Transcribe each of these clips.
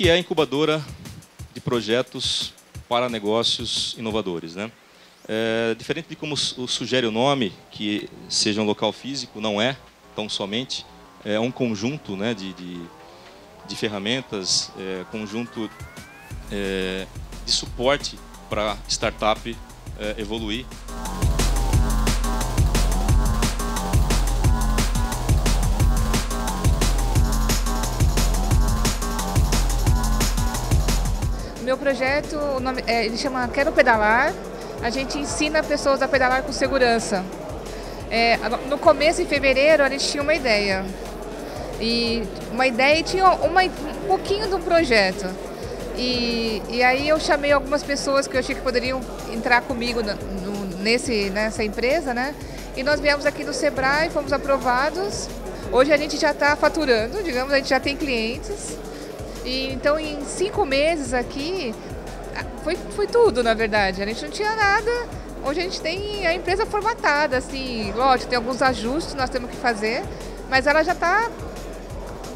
que é a incubadora de projetos para negócios inovadores. Né? É, diferente de como sugere o nome, que seja um local físico, não é tão somente. É um conjunto né, de, de, de ferramentas, é, conjunto é, de suporte para startup é, evoluir. Meu projeto, nome, é, ele chama Quero Pedalar. A gente ensina pessoas a pedalar com segurança. É, no começo, em fevereiro, a gente tinha uma ideia. E uma ideia e tinha uma, um pouquinho do projeto. E, e aí eu chamei algumas pessoas que eu achei que poderiam entrar comigo no, no, nesse, nessa empresa, né? E nós viemos aqui do Sebrae, fomos aprovados. Hoje a gente já está faturando, digamos, a gente já tem clientes. E, então, em cinco meses aqui, foi, foi tudo, na verdade. A gente não tinha nada. Hoje a gente tem a empresa formatada, assim, lógico, tem alguns ajustes que nós temos que fazer, mas ela já está,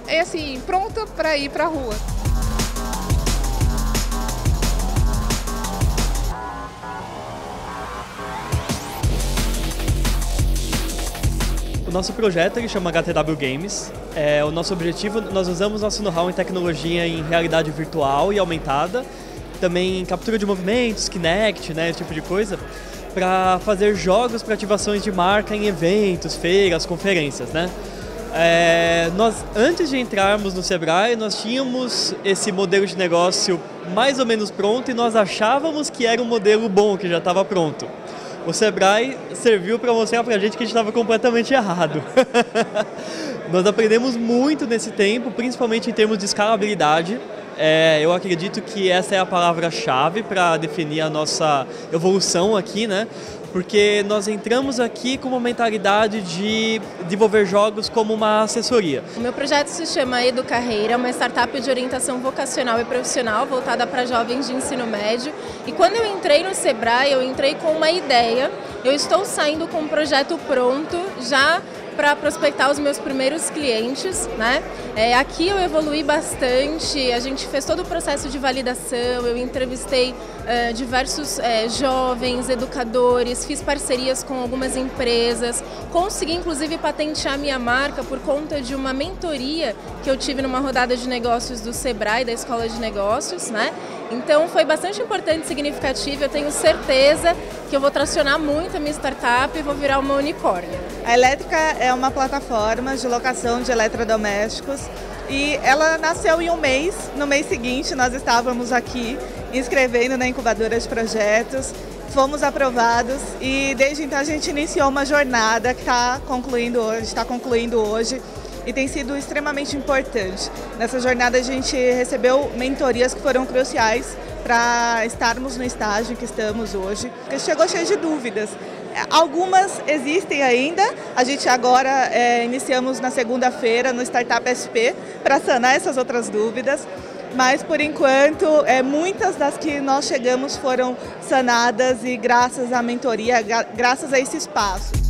é assim, pronta para ir para a rua. Nosso projeto ele chama HTW Games. É, o nosso objetivo, nós usamos nosso know-how em tecnologia em realidade virtual e aumentada, também em captura de movimentos, Kinect, né, esse tipo de coisa, para fazer jogos para ativações de marca em eventos, feiras, conferências, né? É, nós, antes de entrarmos no Sebrae, nós tínhamos esse modelo de negócio mais ou menos pronto e nós achávamos que era um modelo bom, que já estava pronto o Sebrae serviu para mostrar para a gente que a gente estava completamente errado. Nós aprendemos muito nesse tempo, principalmente em termos de escalabilidade. É, eu acredito que essa é a palavra-chave para definir a nossa evolução aqui, né? porque nós entramos aqui com uma mentalidade de desenvolver jogos como uma assessoria. O meu projeto se chama Educarreira, uma startup de orientação vocacional e profissional voltada para jovens de ensino médio. E quando eu entrei no Sebrae, eu entrei com uma ideia. Eu estou saindo com um projeto pronto, já para prospectar os meus primeiros clientes, né? É, aqui eu evolui bastante, a gente fez todo o processo de validação, eu entrevistei uh, diversos uh, jovens, educadores, fiz parcerias com algumas empresas, consegui inclusive patentear minha marca por conta de uma mentoria que eu tive numa rodada de negócios do Sebrae, da Escola de Negócios, né? Então foi bastante importante e significativo. Eu tenho certeza que eu vou tracionar muito a minha startup e vou virar uma unicórnio. A Elétrica é uma plataforma de locação de eletrodomésticos e ela nasceu em um mês. No mês seguinte, nós estávamos aqui inscrevendo na incubadora de projetos, fomos aprovados e desde então a gente iniciou uma jornada que está concluindo hoje, está concluindo hoje e tem sido extremamente importante. Nessa jornada a gente recebeu mentorias que foram cruciais para estarmos no estágio que estamos hoje, porque chegou cheio de dúvidas. Algumas existem ainda, a gente agora é, iniciamos na segunda-feira no Startup SP para sanar essas outras dúvidas, mas por enquanto é, muitas das que nós chegamos foram sanadas e graças à mentoria, graças a esse espaço.